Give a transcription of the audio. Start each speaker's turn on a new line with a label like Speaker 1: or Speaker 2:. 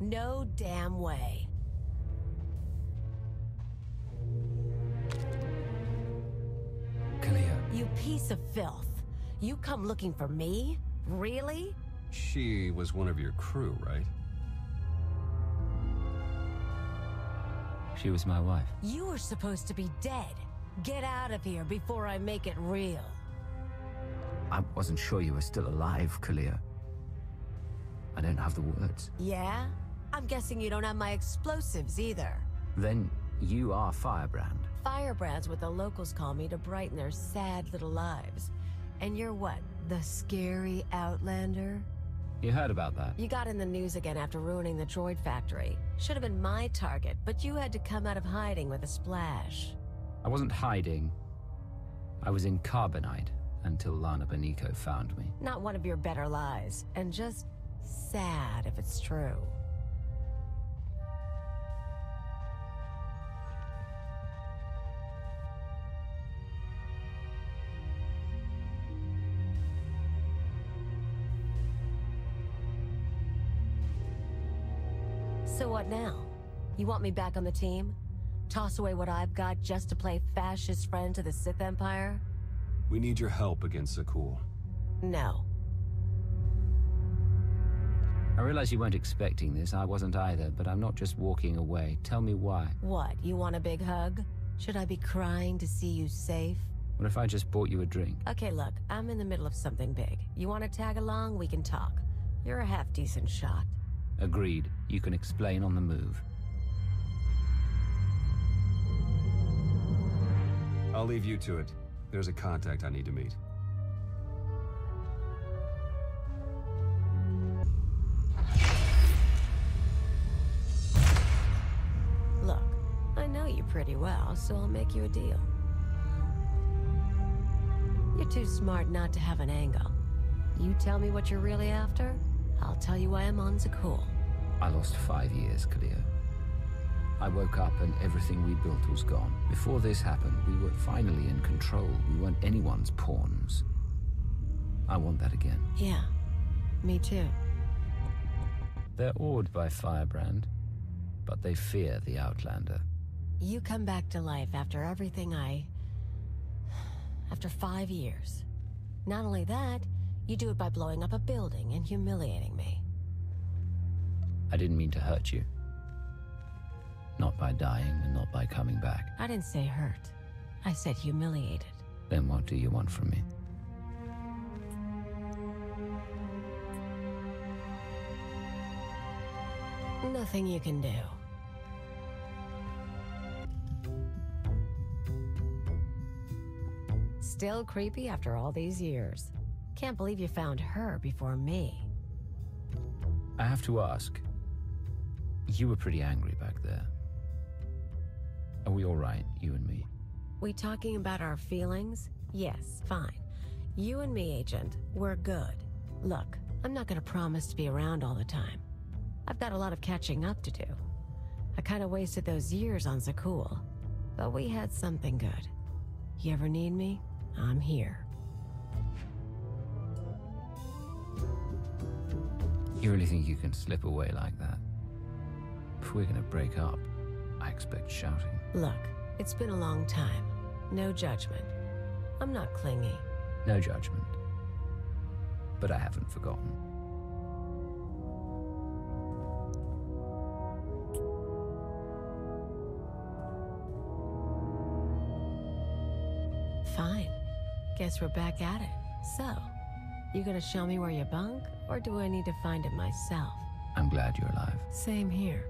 Speaker 1: No damn way.
Speaker 2: Kaliyo.
Speaker 1: You piece of filth. You come looking for me? Really?
Speaker 3: She was one of your crew, right?
Speaker 2: She was my wife.
Speaker 1: You were supposed to be dead. Get out of here before I make it real.
Speaker 2: I wasn't sure you were still alive, Kaliyo. I don't have the words.
Speaker 1: Yeah? I'm guessing you don't have my explosives either.
Speaker 2: Then you are Firebrand.
Speaker 1: Firebrand's what the locals call me to brighten their sad little lives. And you're what? The scary Outlander?
Speaker 2: You heard about that?
Speaker 1: You got in the news again after ruining the droid factory. Should have been my target, but you had to come out of hiding with a splash.
Speaker 2: I wasn't hiding. I was in Carbonite until Lana Beniko found me.
Speaker 1: Not one of your better lies, and just sad if it's true. So what now? You want me back on the team? Toss away what I've got just to play fascist friend to the Sith Empire?
Speaker 3: We need your help against Zakuul.
Speaker 1: No.
Speaker 2: I realize you weren't expecting this. I wasn't either, but I'm not just walking away. Tell me why.
Speaker 1: What, you want a big hug? Should I be crying to see you safe?
Speaker 2: What if I just bought you a drink?
Speaker 1: Okay, look, I'm in the middle of something big. You want to tag along? We can talk. You're a half decent shot.
Speaker 2: Agreed. You can explain on the move.
Speaker 3: I'll leave you to it. There's a contact I need to meet.
Speaker 1: Look, I know you pretty well, so I'll make you a deal. You're too smart not to have an angle. You tell me what you're really after, I'll tell you why I'm on Zakuul.
Speaker 2: I lost five years, Kaliyo. I woke up and everything we built was gone. Before this happened, we were finally in control. We weren't anyone's pawns. I want that again.
Speaker 1: Yeah, me too.
Speaker 2: They're awed by Firebrand, but they fear the Outlander.
Speaker 1: You come back to life after everything I... After five years. Not only that, you do it by blowing up a building and humiliating me.
Speaker 2: I didn't mean to hurt you. Not by dying and not by coming back.
Speaker 1: I didn't say hurt. I said humiliated.
Speaker 2: Then what do you want from me?
Speaker 1: Nothing you can do. Still creepy after all these years. Can't believe you found her before me.
Speaker 2: I have to ask. You were pretty angry back there. Are we all right, you and me?
Speaker 1: We talking about our feelings? Yes, fine. You and me, Agent, we're good. Look, I'm not gonna promise to be around all the time. I've got a lot of catching up to do. I kinda wasted those years on Zakuul. But we had something good. You ever need me? I'm here.
Speaker 2: You really think you can slip away like that? If we're gonna break up, I expect shouting.
Speaker 1: Look, it's been a long time. No judgment. I'm not clingy.
Speaker 2: No judgment. But I haven't forgotten.
Speaker 1: Fine. Guess we're back at it. So, you gonna show me where you bunk, or do I need to find it myself?
Speaker 2: I'm glad you're alive.
Speaker 1: Same here.